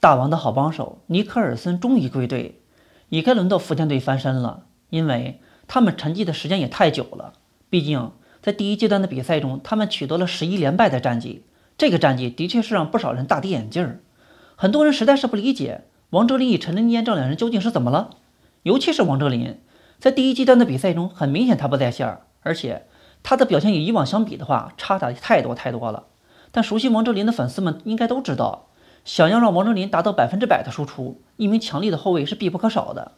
大王的好帮手尼克尔森终于归队，也该轮到福建队翻身了，因为他们沉寂的时间也太久了。毕竟在第一阶段的比赛中，他们取得了十一连败的战绩，这个战绩的确是让不少人大跌眼镜儿。很多人实在是不理解王哲林与陈真坚这两人究竟是怎么了，尤其是王哲林，在第一阶段的比赛中，很明显他不在线儿，而且他的表现与以往相比的话，差的太多太多了。但熟悉王哲林的粉丝们应该都知道，想要让王哲林达到百分之百的输出，一名强力的后卫是必不可少的。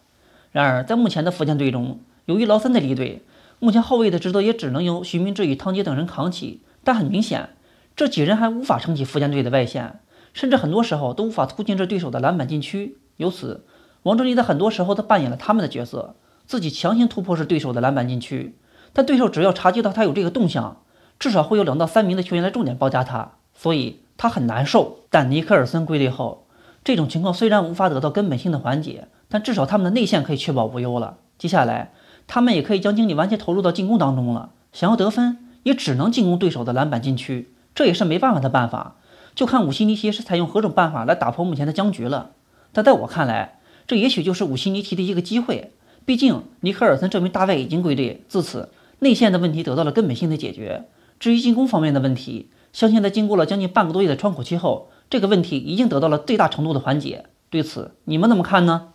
然而，在目前的福建队中，由于劳森的离队，目前后卫的职责也只能由徐明志与汤杰等人扛起。但很明显，这几人还无法撑起福建队的外线。甚至很多时候都无法突进至对手的篮板禁区，由此，王哲林在很多时候都扮演了他们的角色，自己强行突破是对手的篮板禁区，但对手只要察觉到他有这个动向，至少会有两到三名的球员来重点包夹他，所以他很难受。但尼克尔森归队后，这种情况虽然无法得到根本性的缓解，但至少他们的内线可以确保无忧了。接下来，他们也可以将精力完全投入到进攻当中了。想要得分，也只能进攻对手的篮板禁区，这也是没办法的办法。就看武西尼奇是采用何种办法来打破目前的僵局了。但在我看来，这也许就是武西尼奇的一个机会。毕竟尼克尔森这名大外已经归队，自此内线的问题得到了根本性的解决。至于进攻方面的问题，相信在经过了将近半个多月的窗口期后，这个问题已经得到了最大程度的缓解。对此，你们怎么看呢？